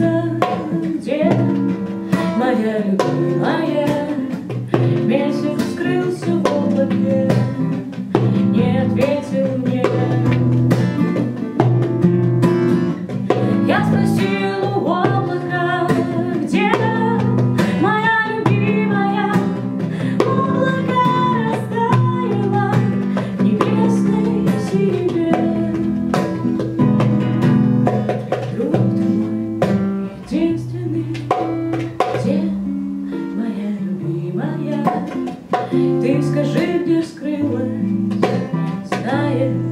closer Ты скажи, где скрылась стая